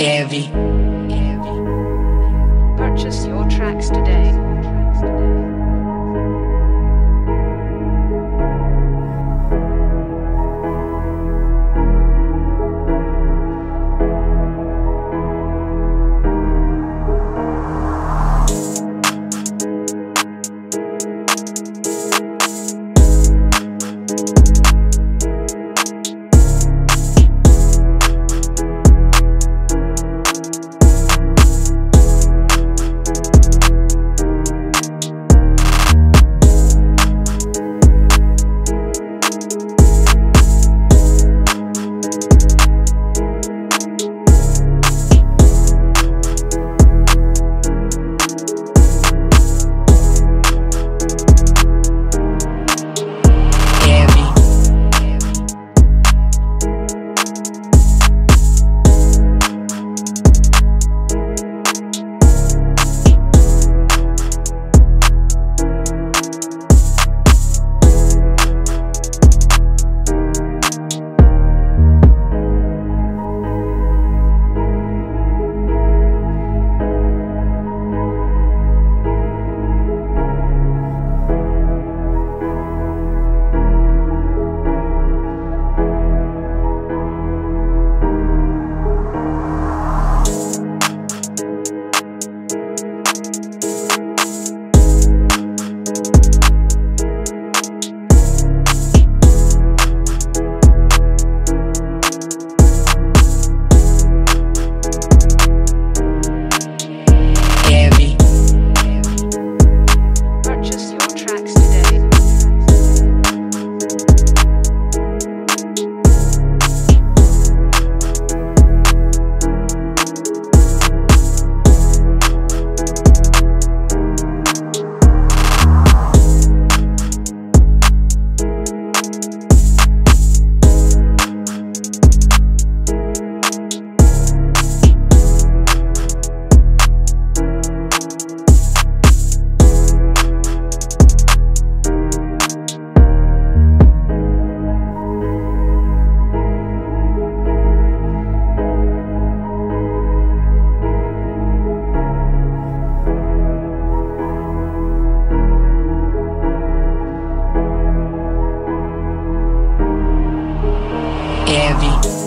Heavy. Purchase your tracks today. me.